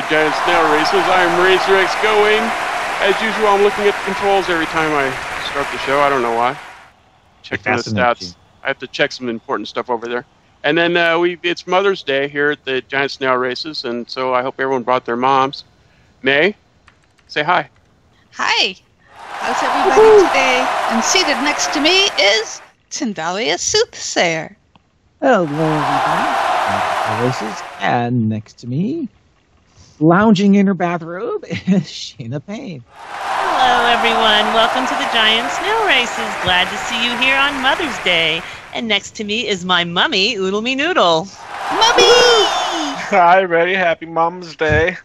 the Giant Snail Racers. I am Racer X Gullwing. As usual, I'm looking at the controls every time I start the show. I don't know why. Check the stats. I have to check some important stuff over there. And then uh, we it's Mother's Day here at the Giant Snail Races, and so I hope everyone brought their moms. Mae, say hi. Hi. How's everybody today? And seated next to me is Tindallia Soothsayer. Hello, everybody. Races, and next to me, lounging in her bathrobe, is Shayna Paine. Hello, everyone. Welcome to the Giant Snail Races. Glad to see you here on Mother's Day. And next to me is my mummy, Oodlemi Noodle. Mummy! Hi, ready? Happy Mom's Day.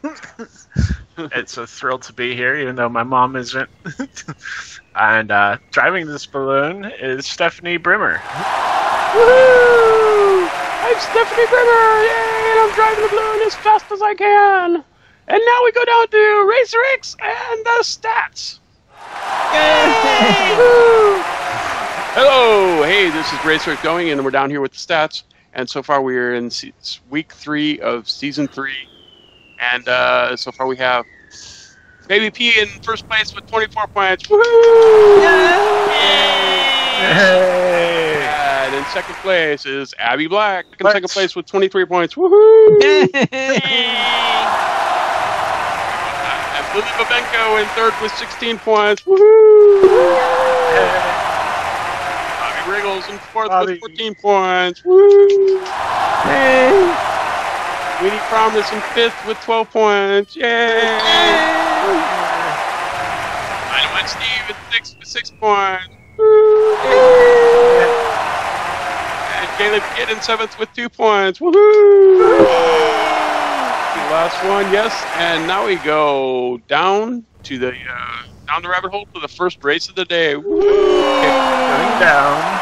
it's a thrill to be here, even though my mom isn't. and uh, driving this balloon is Stephanie Brimmer. Woohoo! I'm Stephanie Brimmer, yay! And I'm driving the balloon as fast as I can. And now we go down to Racer X and the stats. Yay! Hello, hey, this is Racer X Gullwing, and we're down here with the stats. And so far, we're in week three of season three, and uh, so far we have Babypea in first place with 24 points. Woohoo! Hey! And in second place is Abby Black in second place with 23 points. Woohoo! Babenco in third with 16 points. Woohoo! Bobby Wriggles in fourth Bobby. with 14 points. Woo! Queeniepromise in fifth with 12 points. Yay! Dynamite Steve in sixth with 6 points. Woo! And Caleb Kidd in seventh with 2 points. Woohoo! The last one, yes. And now we go down to the uh, down the rabbit hole for the first race of the day. Woo! Going down.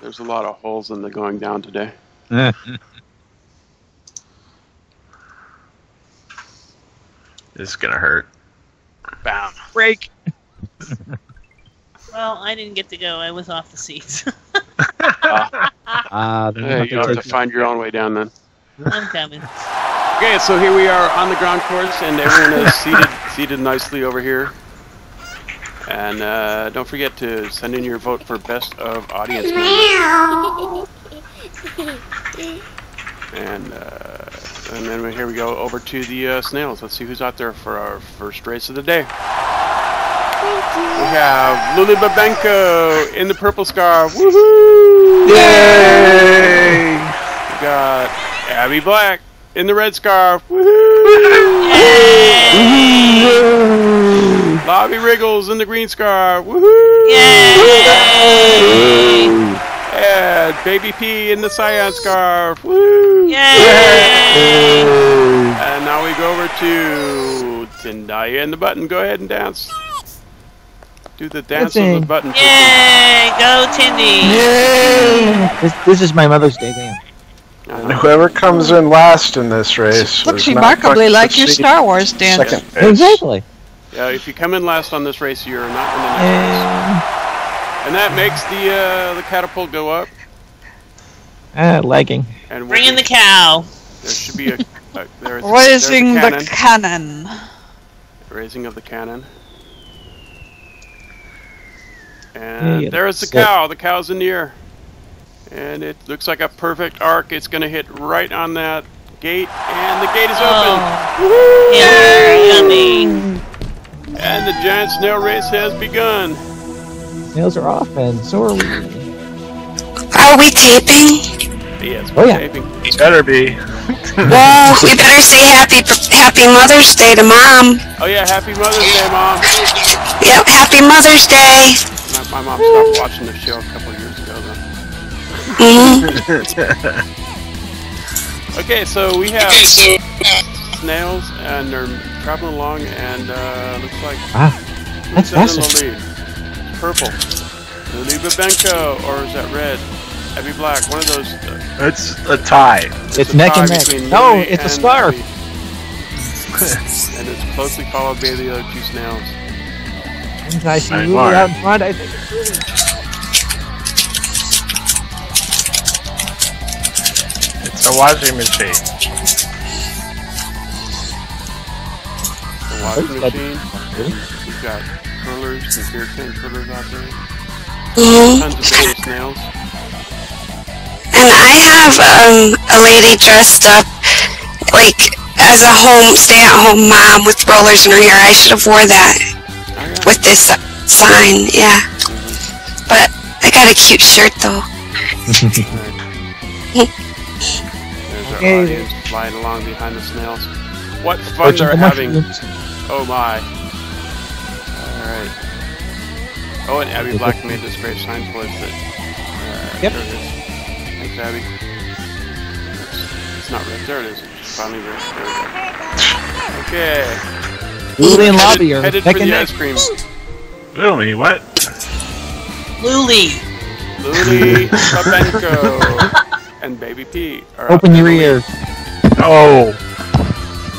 There's a lot of holes in the going down today. This is gonna hurt. Bam. Break. Well, I didn't get to go. I was off the seats. Ah, then we'll have you have to find your own way down then. I'm coming. Okay, so here we are on the ground course, and everyone is seated seated nicely over here. And uh, don't forget to send in your vote for best of audience member. And uh, and then here we go over to the uh, snails. Let's see who's out there for our first race of the day. We have Lulee Babenco in the purple scarf. Woohoo! Yay! Abby Black in the red scarf. Woohoo! Bobby Wriggles in the green scarf. Woohoo! Yay! And Babypea in the cyan scarf. Woo! Yay! And now we go over to Tindallia in the button. Go ahead and dance. Do the dance of the button. Yay! Go, Tindy! This, this is my Mother's Day dance. And whoever comes in last in this race Looks is not remarkably like your Star Wars dance. Second. Exactly. Yeah, if you come in last on this race, you're not in the next race. Uh, And that makes the uh, the catapult go up. uh, lagging. And Bring in we'll the cow. There should be a, a there's, Raising there's a the cannon. cannon. raising of the cannon. And yeah, there's the set. cow. The cow's in the air. And it looks like a perfect arc. It's going to hit right on that gate, and the gate is open. Oh. Yeah, yummy. And the giant snail race has begun. Snails are off, and so are we. Are we taping? Yes, Oh, we're yeah. taping. Better be. Well, we better say happy Happy Mother's Day to Mom. Oh yeah, happy Mother's Day, Mom. Yep, Happy Mother's Day. My, my mom stopped watching the show Okay, so we have snails, and they're traveling along, and uh, looks like Ah, who's that's in the lead? Purple. Lily Babenko, or is that red? Abby Black, one of those. Uh, It's a tie. it's a neck tie and neck. No, Lily it's a and scarf. And it's closely followed by the other two snails. And I see Lily out in front. I think it's Lily. It's a washing machine. The washing machine. We've got curlers, some beer can curlers out there. Tons of baby snails. And I have um, a lady dressed up like as a home stay-at-home mom with rollers in her hair. I should have wore that with this sign. Yeah, but I got a cute shirt though. There's our Okay. audience flying along behind the snails. What fun Approaching they're the having. mushrooms. Oh my. Alright. Oh, and Abby Black made this great sign for us that. Uh, Yep. There it is. Thanks, Abby. It's, it's not red. There it is. It's finally red. There we go. Okay. Lily and Lobbie are Headed for the neck. ice cream. Lily, what? Lulee. Lulee, Babenco, and Babypea. are Open your there. ears. Oh,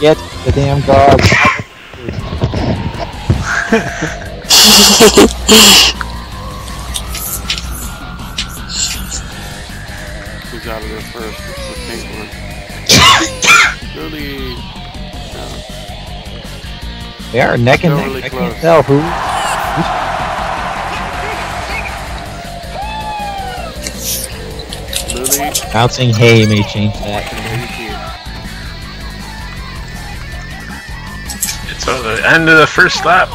Get the damn dog. Who's out of there first? It's the pink one. Lulee. Uh, they are neck and They're neck. really I close. can't tell who. Bouncing hay may change that. and Baby P. it's at the end of the first lap.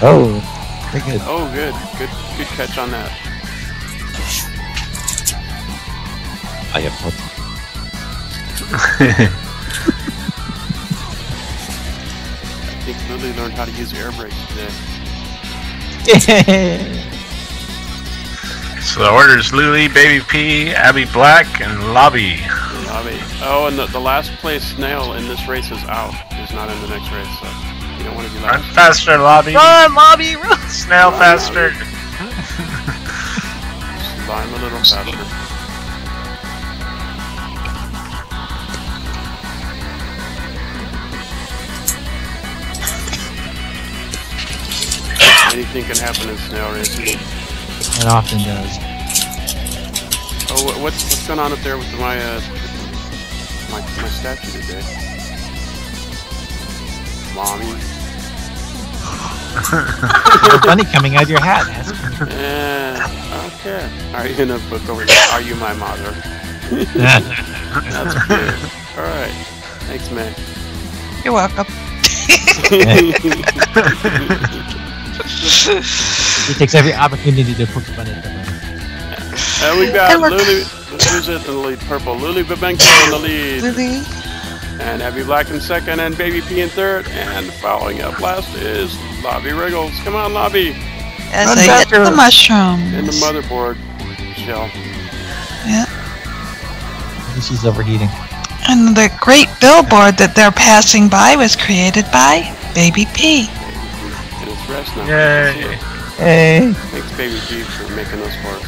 Oh, good. Oh, good. Good good catch on that. I have I think Lily learned how to use air brakes today. So the uh, order's Lily, Babypea, Abby Black, and Lobbie. Lobbie. Oh, and the, the last place snail in this race is out. Is not in the next race, so you don't want to be Run faster, Lobbie. Run, Lobbie, run. Snail faster. Slime a little faster. Anything can happen in snail racing. It often does. Oh, what's what's going on up there with my uh, my my statue today? Mommy. A bunny coming out of your hat. Yeah. Okay. Are you gonna book over here? Are you my mother? That's good. All right. Thanks, man. You're welcome. he takes every opportunity to poke fun at them. And we got And we're- Lily. Who's it in the lead? Purple. Lily Babenko in the lead. Lily. And Abby Black in second, and Babypea in third. And following up last is Lobbie Wriggles. Come on, Lobbie. As Run I hit the mushrooms. In the motherboard shell. Maybe She's overheating. And the great billboard that they're passing by was created by Babypea. It's rest now. Yay. Hey. Thanks, Baby P, for making us for us.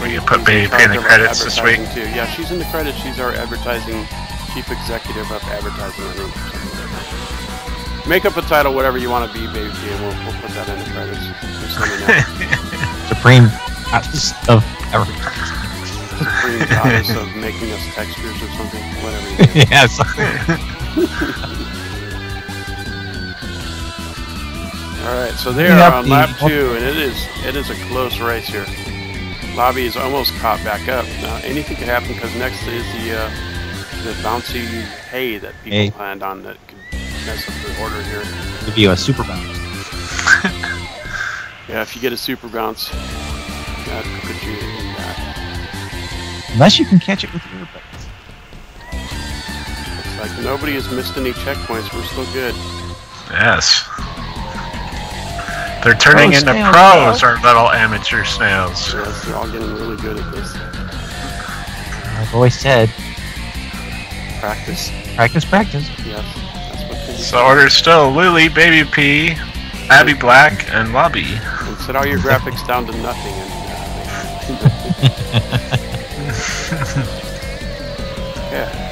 We can put Babypea in the credits this week. Too. Yeah, she's in the credits. She's our advertising chief executive of advertising. I think. something like that. Make up a title, whatever you want to be, Baby P, and we'll, we'll put that in the credits. Just let me know. Supreme goddess of everything. Supreme goddess of making us textures or something. Whatever. You do. yes. All right, so they are on the- lap two, and it is it is a close race here. Lobbie is almost caught back up. Now anything could happen because next is the uh, the bouncy hay that people Hay. planned on that could mess up the order here. Give you a super bounce. Yeah, if you get a super bounce, that could you in that. Unless you can catch it with your earbuds. Looks like nobody has missed any checkpoints. We're still good. Yes. They're turning Pro into snails, pros, our little amateur snails. Yes, they're all getting really good at this. I've always said, Practice. practice, practice. Yes, that's what they do. So order's still Lily, Babypea, Abby Black, and Lobbie. And set all your graphics down to nothing. And, uh, yeah.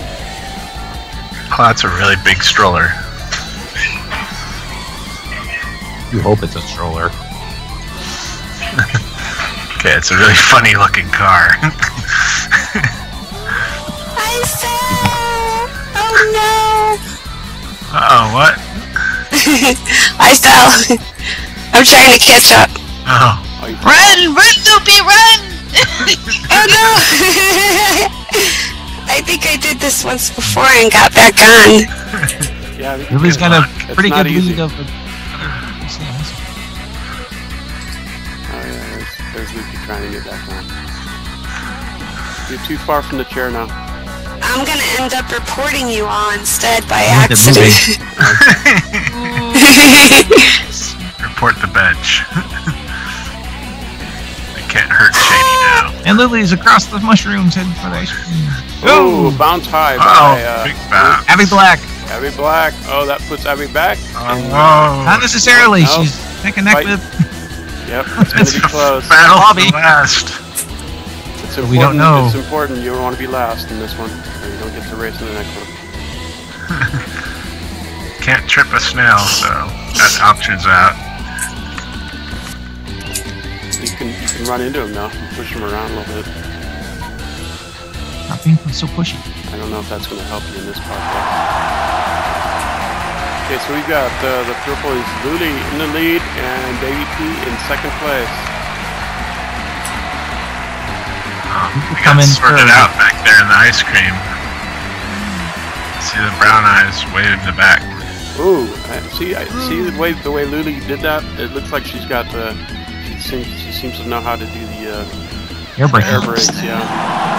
Oh, that's a really big stroller. You hope it's a stroller. okay, it's a really funny looking car. I fell! Oh no! oh, what? I fell. I'm trying to catch up. Oh. Run, run, Loopy, run! oh no! I think I did this once before and got back on. Yeah, Lily's got a pretty good easy. lead of trying to get back on. You're too far from the chair now. I'm gonna end up reporting you all instead by Look accident. Report the bench. it can't hurt Shady now. And Lily's across the mushrooms heading for the ice cream. Oh, bounce high by uh, big bounce. Abby Black. Abby Black. Oh, that puts Abby back. Oh, And- whoa. Not necessarily. No. She's neck and neck with. Yep, it's gonna be a close. battle Bobby. the last. It's we don't know. It's important. You don't want to be last in this one, or you don't get to race in the next one. Can't trip a snail, so that option's out. You can you can run into him now, and push him around a little bit. Not being so pushy. I don't know if that's going to help you in this podcast. Okay, so we've got uh, the purple is Lulee in the lead and Babypea in second place. Um, we Come got in sorted first. out back there in the ice cream. See the brown eyes way in the back. Ooh, I, see, I see the way the way Lulee did that. It looks like she's got the. She seems she seems to know how to do the uh, Air brake. air brakes. Yeah,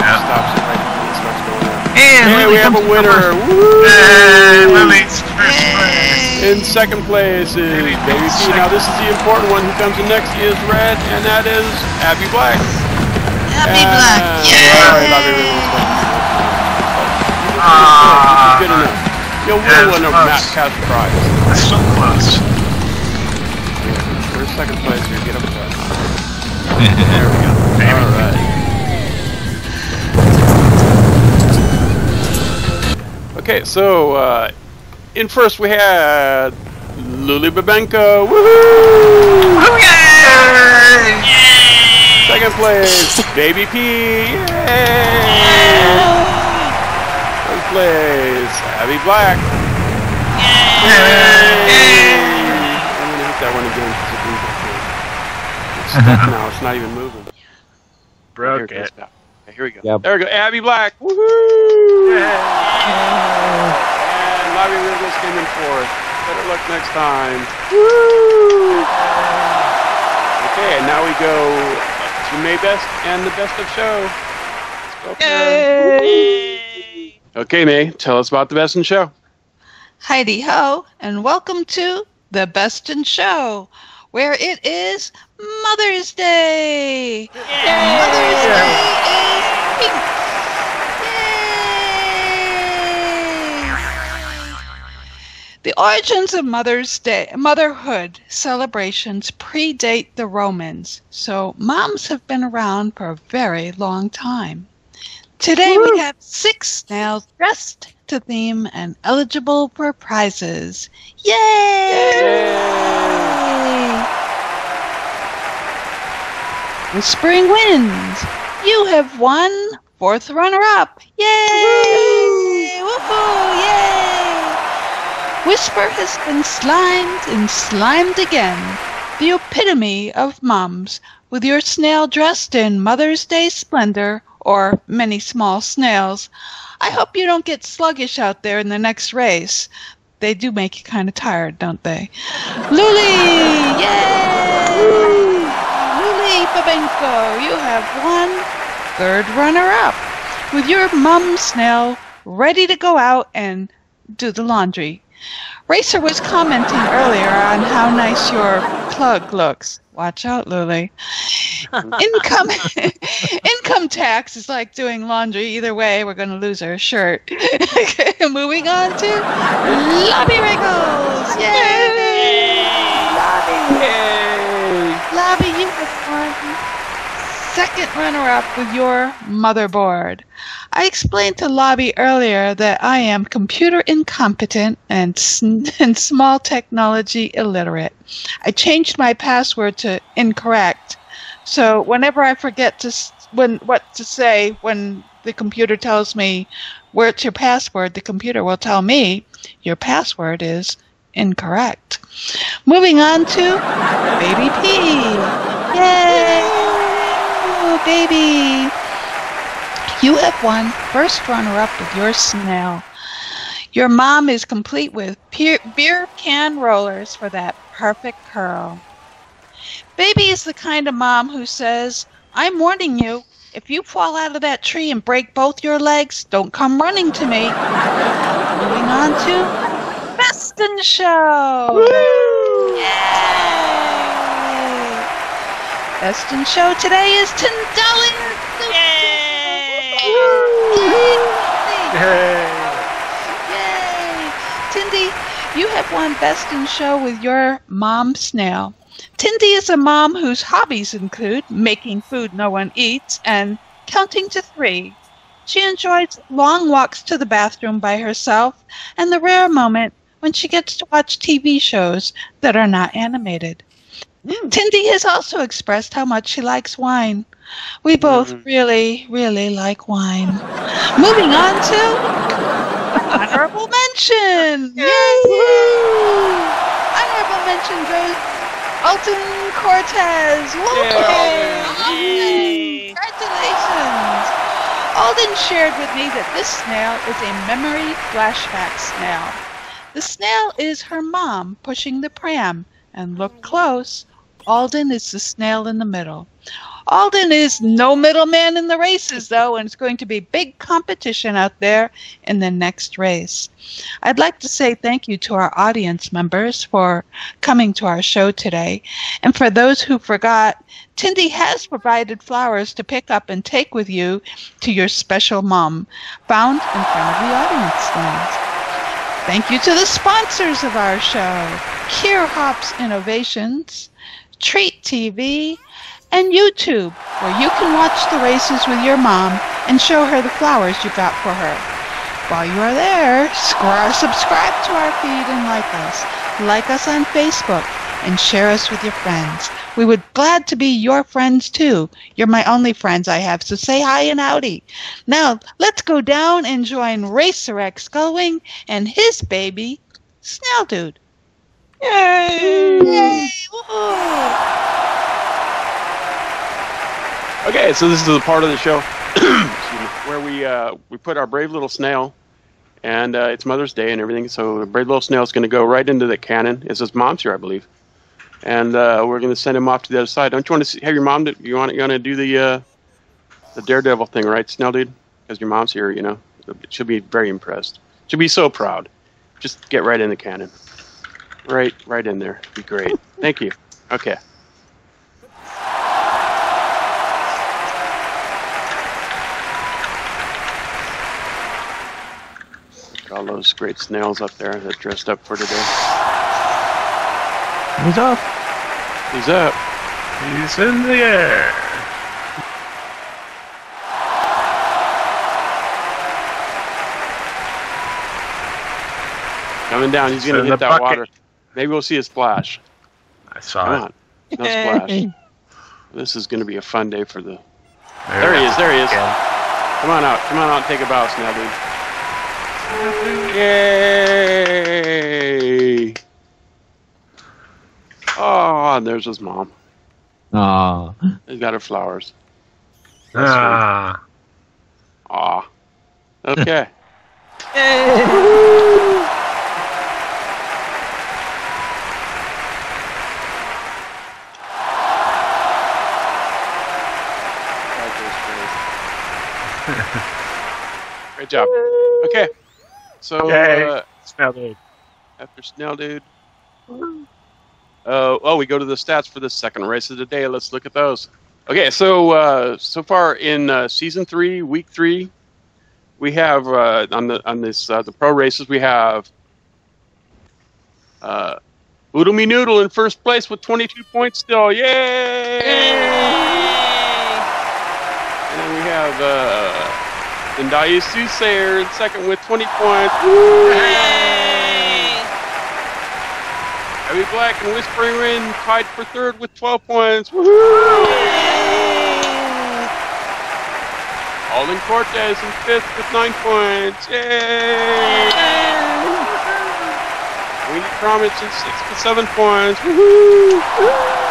Yeah. stops it right when it starts going up. And Hey, we have a winner. Woo! Yay, Lily's first place. In second place is Baby Baby P. P. Now this is the important one. Who comes in next is red, and that is Abby Black. Abby Uh, Black. Sorry, Yay! Bobby Riddle's Ah, Good enough. You'll yeah, win a close. Matt cash prize. It's so close. Where's second place here? Get up there. There we go. Baby. All right. Okay, so uh, in first we had Lulee Babenco. Woohoo! Second place, Babypea. Yay! Third place, Abby Black. Yay! I'm gonna hit that one again because it didn't get through. It's stuck now. It's not even moving. Broke goes it. back. Here we go. Yep. There we go. Abby Black. Woohoo! And Bobby Riddles came in fourth. Better luck next time. Woo! Okay, and now we go to Mae Best and the Best of Show. Let's go, Karen. Yay! Okay, Mae, tell us about the Best in Show. Heidi ho, and welcome to the Best in Show, where it is Mother's Day. And Mother's Day is pink. The origins of Mother's Day, motherhood celebrations predate the Romans, so moms have been around for a very long time. Today we have six snails dressed to theme and eligible for prizes. Yay! The spring winds. You have won fourth runner up. Yay! Woohoo! Yay! Whisper has been slimed and slimed again. The epitome of mums, with your snail dressed in Mother's Day splendor or many small snails. I hope you don't get sluggish out there in the next race. They do make you kind of tired, don't they? Lulee! Yay! Lulee Babenco, you have won third runner up with your mum snail ready to go out and do the laundry. Racer was commenting earlier on how nice your plug looks. Watch out, Lulee. Income income tax is like doing laundry. Either way, we're going to lose our shirt. Moving on to Lobbie Wriggles. Yay! Lobbie. Lobbie, you have won second runner up with your motherboard. I explained to Lobbie earlier that I am computer incompetent and, and small technology illiterate. I changed my password to incorrect. So whenever I forget to when what to say when the computer tells me where's your password, the computer will tell me your password is incorrect. Moving on to Baby P. Yay! Oh, baby! You have won first runner up with your snail. Your mom is complete with beer can rollers for that perfect curl. Baby is the kind of mom who says, I'm warning you, if you fall out of that tree and break both your legs, don't come running to me. Moving on to Best in Show. Woo! Yay! Best in Show today is $10. Yay! Yay! Yay! Tindy, you have won Best in Show with your mom snail. Tindy is a mom whose hobbies include making food no one eats and counting to three. She enjoys long walks to the bathroom by herself and the rare moment when she gets to watch TV shows that are not animated. Mm. Tindy has also expressed how much she likes wine. We both mm. really, really like wine. Moving on to honorable mention. Yay! Honorable mention goes Alden Cortes. Yay! Congratulations. Alden shared with me that this snail is a memory flashback snail. The snail is her mom pushing the pram, and look close, Alden is the snail in the middle. Alden is no middleman in the races, though, and it's going to be big competition out there in the next race. I'd like to say thank you to our audience members for coming to our show today. And for those who forgot, Tindy has provided flowers to pick up and take with you to your special mom, found in front of the audience stand. Thank you to the sponsors of our show, Kier Hops Innovations, Treet TV, and YouTube, where you can watch the races with your mom and show her the flowers you got for her. While you are there, subscribe to our feed and like us. Like us on Facebook and share us with your friends. We would be glad to be your friends too. You're my only friends I have, so say hi and howdy. Now, let's go down and join Racer X Gullwing and his baby, Snail Dude. Yay! Yay! Okay, so this is the part of the show where we uh, we put our brave little snail, and uh, it's Mother's Day and everything. So the brave little snail is going to go right into the cannon. It's his mom's here, I believe, and uh, we're going to send him off to the other side. Don't you want to see, have your mom? Do, you want you want to do the uh, the daredevil thing, right, Snail dude? Because your mom's here, you know. She'll be very impressed. She'll be so proud. Just get right in the cannon. Right, right in there. Be great. Thank you. Okay. all those great snails up there that dressed up for today. He's up. He's up. He's in the air. Coming down. He's going to hit that bucket. water. Maybe we'll see a splash. I saw Come it. On. No splash. this is going to be a fun day for the. There, there he is. There he is. Again. Come on out. Come on out and take a bow, now, dude. Yay! Oh, and there's his mom. Ah. He's got her flowers. ah. Ah. Okay. Great job. Okay. So uh, Snail Dude. After Snail Dude. Uh, oh, we go to the stats for the second race of the day. Let's look at those. Okay, so uh, so far in uh, season three, week three, we have uh, on the on this uh, the pro races we have uh, Oodlemi Noodle in first place with 22 points still. Yay! Yay! Have uh, Tindallia Soothsayer in second with 20 points. Yay! Abby Black and Whispering Wind tied for third with 12 points. Woohoo! Alden Cortes in fifth with 9 points. Yay! Winnie Cromich in sixth with 7 points. Woohoo!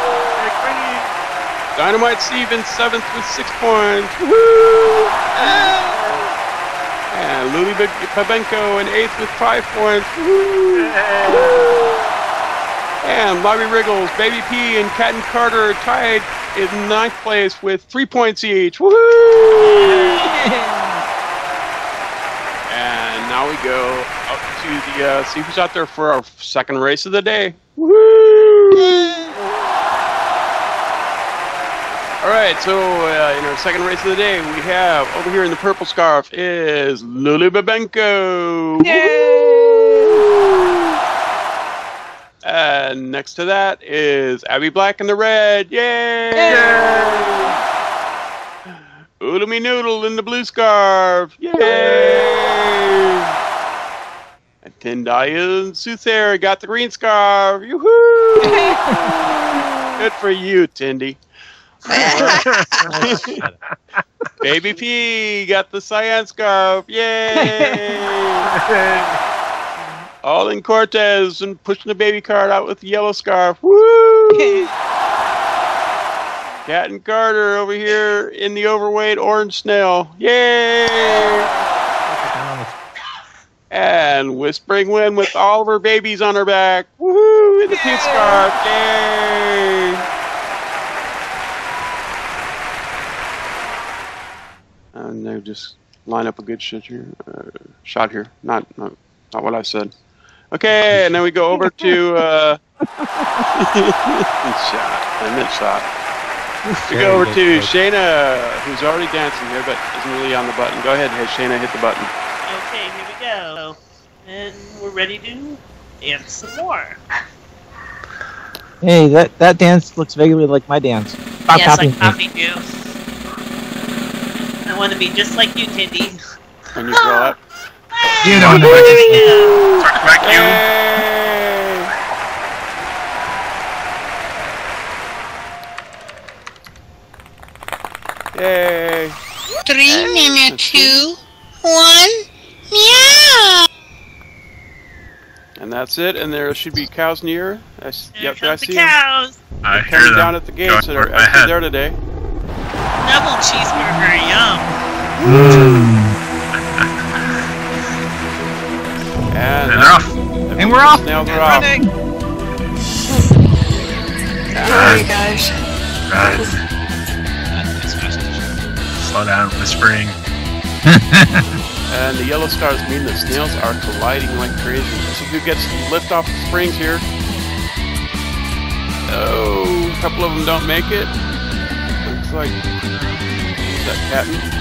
Dynamite Steve in seventh with 6 points. Woohoo! And Lulee Babenco in eighth with 5 points. Woohoo! And Bobby Wriggles, Babypea, and Catten Carter tied in ninth place with three points each. Woohoo! And now we go up to the uh, see who's out there for our second race of the day. Woohoo! All right, so uh, in our second race of the day, we have over here in the purple scarf is Lulu Babenco. And next to that is Abby Black in the red. Yay! Yay! Oodlemi Noodle in the blue scarf. Yay! And Tindallia and Soothsayer got the green scarf. Yoo-hoo! Good for you, Tindy. Babypea got the cyan scarf. Yay! Alden Cortes and pushing the baby cart out with the yellow scarf. Woo! Catten Carter over here in the overweight orange snail. Yay! And Whispering Wind with all of her babies on her back. Woohoo! In the pink scarf. Yay! And they just line up a good shit here. Uh, shot here. Not, not, not what I said. Okay, and then we go over to uh, shot. I meant shot. We go over to Shayna, who's already dancing here, but isn't really on the button. Go ahead, hey, Shayna, hit the button. Okay, here we go. And we're ready to dance some more. Hey, that, that dance looks vaguely like my dance. Stop yes, copying I copied you. I want to be just like you, Tindy. When you grow up. You know, Here we go. talk back you. Yay! Yay! Three minute two one meow. And that's it, and there should be cows near. I, s- Here yep, I comes the see them. cows. I hear Coming them. down at the gates that are actually there today. Double cheeseburger, yum. Mm. And, And they're off. And we're off. Snails are off. Running. Sorry guys. Right. Slow down, whispering. And the yellow stars mean the snails are colliding like crazy. See who gets lift off the springs here. Oh, a couple of them don't make it. Like is that Patton? I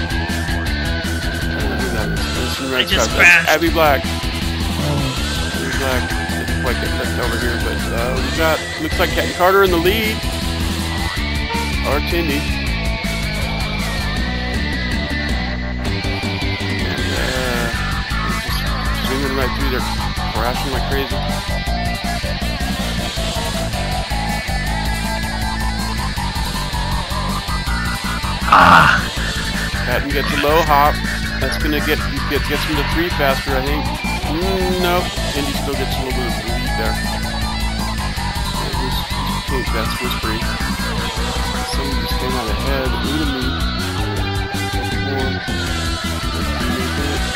don't know who that is. Some red I just. Crashed. Abby Black. Abby Black didn't quite get left over here, but uh, we got looks like Cat Carter in the lead. Or Tindy. And uh, just zooming right through there, crashing like crazy. Ah, Patton gets a low hop. That's gonna get get gets him to three faster, I think. Mm, nope. Indy still gets a little bit of lead there. Who's, who's pink? That's whispering. Somebody just came out ahead. Udemy.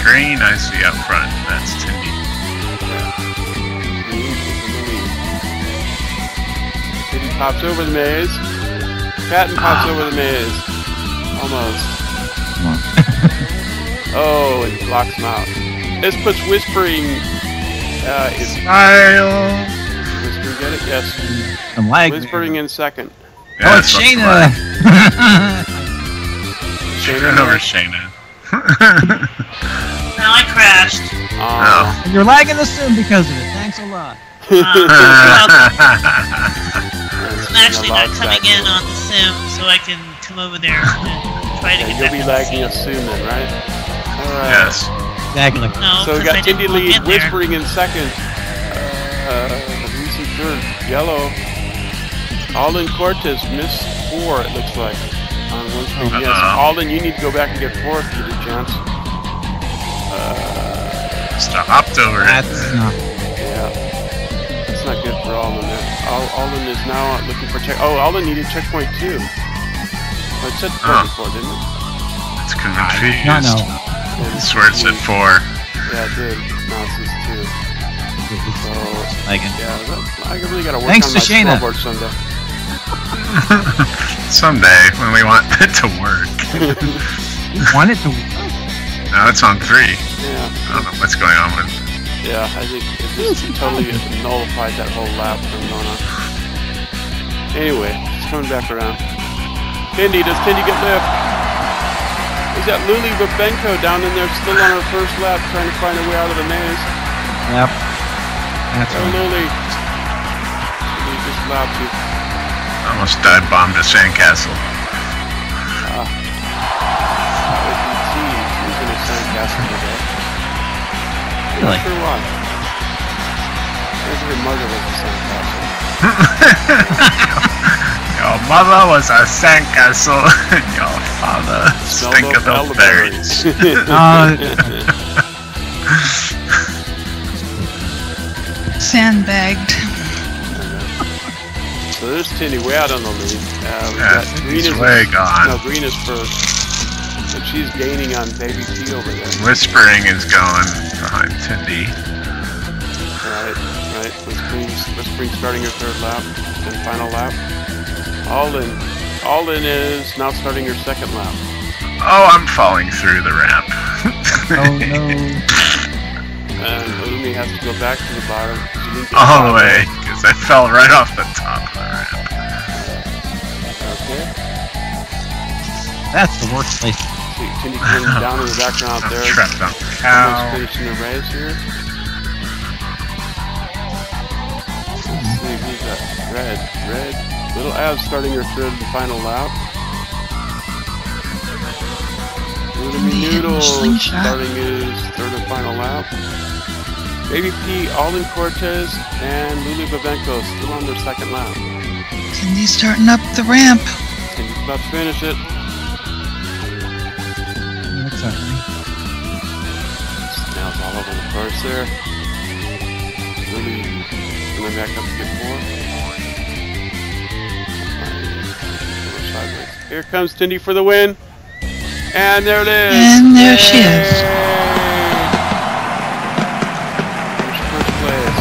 green I see up front. That's Tindy. Indy pops over the maze. Patton pops over the maze. Almost. oh, it blocks him out. This puts Whispering. Uh, is Smile. Whispering get it? Yes. I'm lagging. Whispering in second. Yeah, oh, it's Shayna. Shayna. Shayna. over Shayna. Now I crashed. Uh, and you're lagging the sim because of it. Thanks a lot. Uh, I'm I'm actually not coming in on the sim, so I can come over there and try to Okay, get you'll that be lagging the us soon then, right? Alright. Yes. Exactly. No, So we got I didn't lead, in there. Whispering in second. Uh, who's in third? Yellow. Alden Cortes missed four, it looks like. On one screen, yes. Uh-oh. Alden, you need to go back and get fourth, you get a chance. Stopped over That's it. not. Yeah. That's not good for Alden. There. Al- Alden is now looking for check. Oh, Alden needed checkpoint two. It said four Oh. before, didn't it? It's confused. No, no. Yeah, I swear it said four. Yeah, it did. Now it says two. So, Like, yeah, that- I really gotta work Thanks on to my Shayna. scoreboard someday. Someday when we want it to work. you want it to. Now it's on three. Yeah, I don't know what's going on with. yeah, I think it just totally nullified that whole lap from going on. Anyway, it's coming back around. Tindy, does Tindy get lift? Is that Lulee Babenco down in there still on her first lap trying to find a way out of the maze? Yep. That's Oh, right. Lulee. Lulee just lapped you. Almost dive bombed a sandcastle. That was BT. She was in a sandcastle today. Really? Not sure why. Maybe her mother was a sandcastle. Your mother was a sandcastle. Your father Smell stink of those those berries. Uh, Sandbagged. So there's Tindy way out on the lead. Uh, we Yeah, got Tindy's is way gone. No, Green is first. And she's gaining on Baby T over there. Whispering is going behind Tindy. Right, right. Whispering, Whispering starting her third lap and final lap. Alden. Alden is now starting her second lap. Oh, I'm falling through the ramp. oh no. And Umi has to go back to the bottom. 'cause you All the way, because I fell right off the top of the ramp. Okay. That's the worst place. See, Tindy coming down in the background out I'm there. trapped on the Almost finishing the race here. Let's see, who's that? Red. Red. Little Av starting her third and final lap. Little Me Noodle starting his third and final lap. Baby P, Alden Cortes, and Lulu Babenco still on their second lap. Cindy's starting up the ramp. And he's about to finish it. What's that? Snails all over the course there. Lily coming back up to get four. Here comes Tindy for the win. And there it is. And there she is. Yay! First place.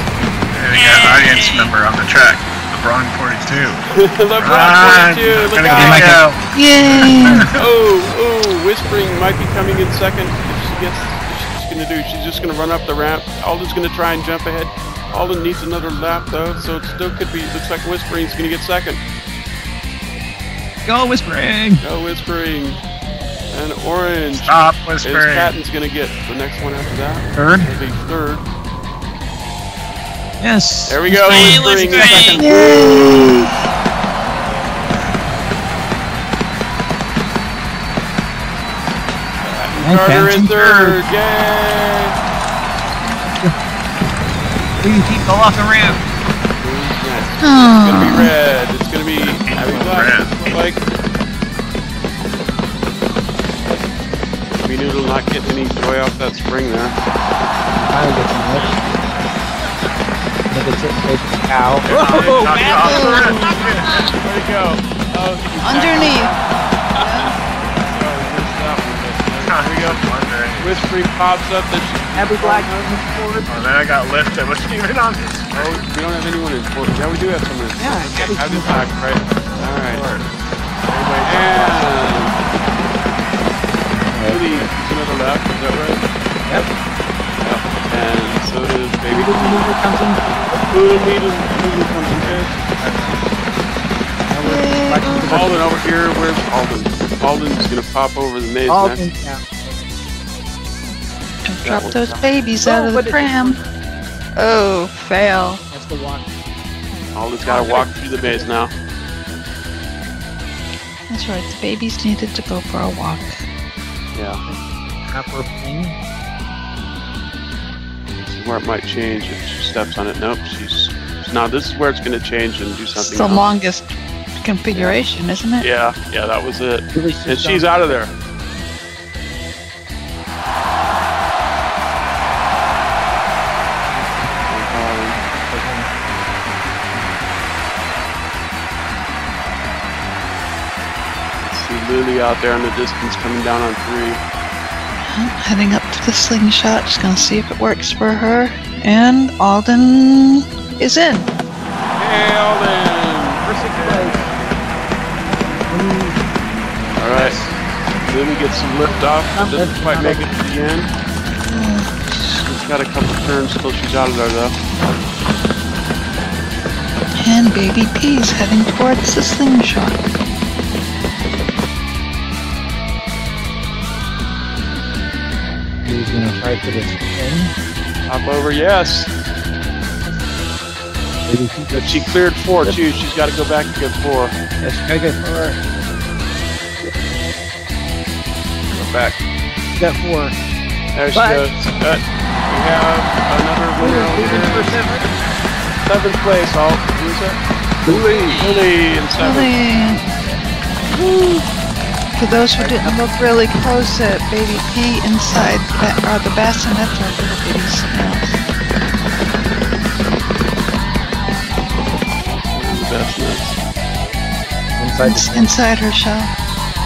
And we got audience member on the track. LeBron 42. LeBron 42, look gonna out. out. Yay! Oh, oh, Whispering might be coming in second. If she gets, what's she gonna do? She's just gonna run up the ramp. Alden's gonna try and jump ahead. Alden needs another lap though, so it still could be. Looks like Whispering's gonna get second. Go whispering. Go Whispering. And Orange Stop is whispering. Patton's gonna get the next one after that. Third. That'll be third. Yes. There we go. Hey, Whispering in Whispering. Yay! And Carter in third. Yay! Please keep go off the ramp. Who's next? It's gonna be red. It's gonna be Abby Black. Red. Looks like. Me not getting any joy off that spring there. Finally get some lift. Look at it, face the cow. Oh, Knocked you off the ramp. Where'd it go? Oh, he was underneath. back. Oh, he missed that one, but There we go. Wondering. Whispering pops up that she. Abby Black Oh, then I got lifted. Wasn't even on this. Oh, we don't have anyone in fourth. Yeah, we do have someone in fourth. Yeah, Okay, Abby's Abby Black, right? All right. Anyway, And Moody is another lap, is that right? Yep. Yep. And so does Baby Little maneuver comes in. Little Needle Needle comes in fifth. Now we're back to the Alden over here, where's Alden? Alden's gonna pop over the maze Alden, next. yeah. Don't drop those babies out of Oh, the it- pram. Oh, fail. That's the one. Alden's gotta walk through the maze now. That's right. The babies needed to go for a walk. Yeah. Half her thing. See where it might change if she steps on it. Nope, she's. Now this is where it's going to change and do something. It's the else. longest configuration, isn't it? Yeah, yeah, that was it. And she's out of there. Lulee out there in the distance coming down on three. Heading up to the slingshot, just gonna see if it works for her. And Alden is in. Hey, Alden! All right. Lulee gets some lift off. Doesn't quite make it to the end. Oh. She's got a couple turns till she's out of there, though. And Baby P's heading towards the slingshot. He's gonna try for this thing. Hop over, yes. But she cleared four, too. She's got to go back and get four. Yes, gotta get four. Go back. Got four. There she But- goes. Cut. We have another winner Moving for seven. Seventh place, all. Who's that? Lulee. Lulee in seventh. Lulee. For those who didn't look really close at Baby P inside ba- are the bassinets are little bitty snails. Inside It's inside her shell.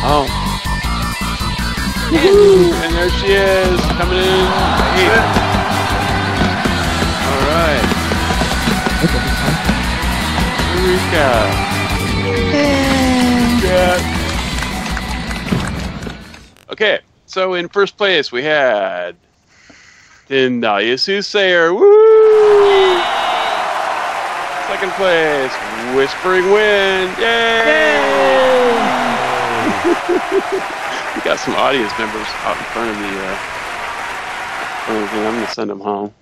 Oh. And there she is, coming in. All right. Okay, this time. Eureka. Yay. Yeah. So in first place we had Tindallia Soothsayer. Woo! Second place, Whispering Wind. Yay! we got some audience members out in front of the. Uh, front of the. I'm gonna send them home.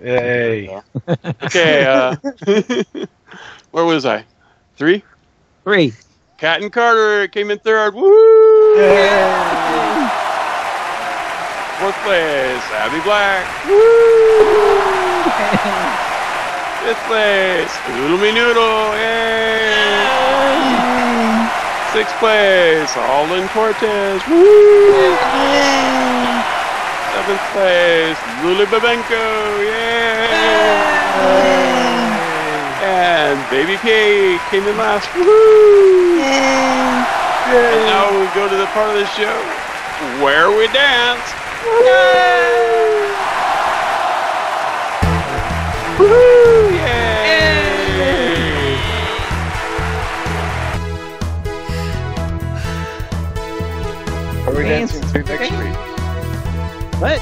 Yay. Okay, uh, where was I? Three. Three. Catten Carter came in third. Woo! Fourth place, Abby Black. Woo! Fifth place, Oodlemi Noodle. Yay! Sixth place, Alden Cortes. Woo! Seventh place, Lulee Babenco. Yay! And Babypea came in last. Woo! And now we go to the part of the show where we dance. Woo! Yay! Are we dancing through next week? What?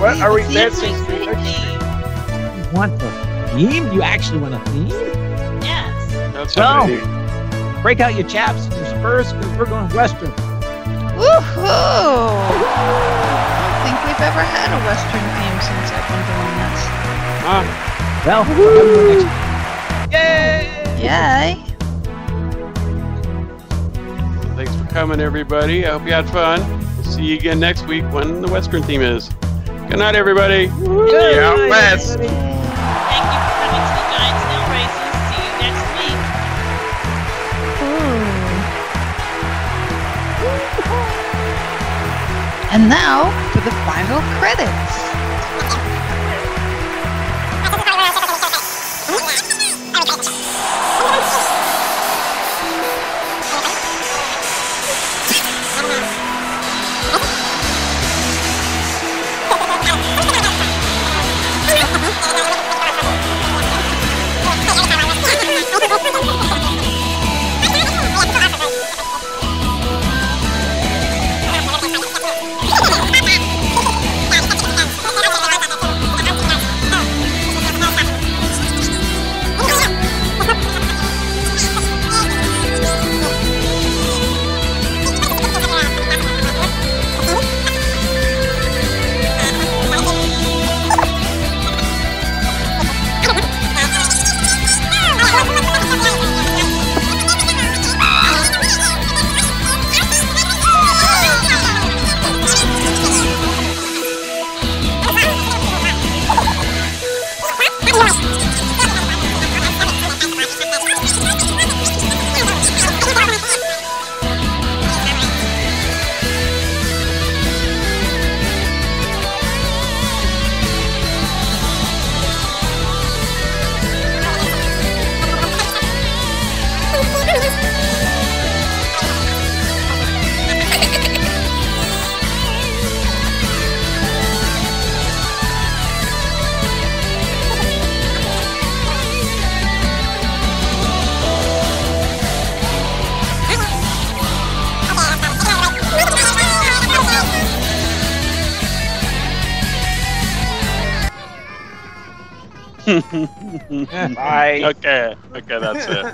What are we Seems dancing like through next week? You want a theme? You actually want a theme? Yes. That's No. what we. Break out your chaps and your spurs because we're going western. Woohoo! I don't think we've ever had a Western theme since I've been doing this. Ah, Well, we'll have one next Yay! Yay! thanks for coming, everybody. I hope you had fun. We'll see you again next week when the Western theme is. Good night, everybody. Good out night, west. everybody. Thank you And now for the final credits. Okay, okay, that's it.